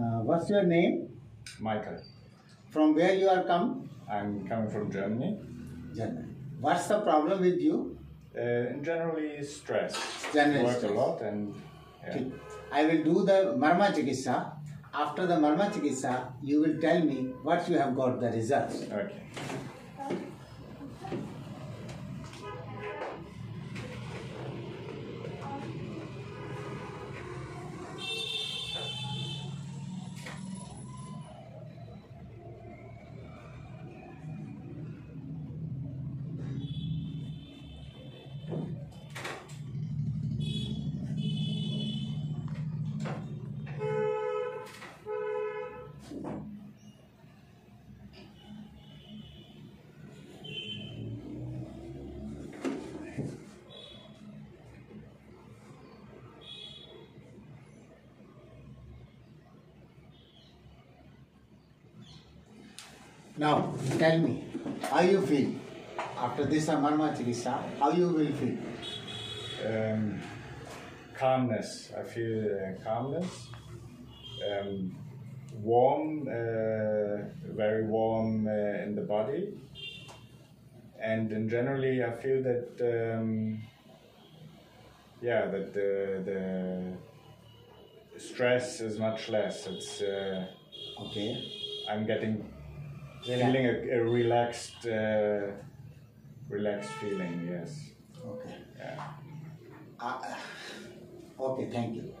Uh, what's your name? Michael. From where you are come? I'm coming from Germany. Germany. What's the problem with you? Uh, generally, stress. General Work stress. a lot and yeah. I will do the Marma Chikitsa. After the Marma Chikitsa, you will tell me what you have got the results. Okay. Now, tell me, how you feel? After this Marma Chikitsa, how you will feel? Um, calmness. I feel uh, calmness. Um, warm, uh, very warm uh, in the body. And in generally, I feel that, um, yeah, that the, the stress is much less. It's uh, Okay. I'm getting Feeling a, a relaxed, uh, relaxed feeling. Yes. Okay. Yeah. Uh, okay, thank you.